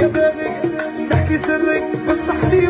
يا نحكي سرك بصح لي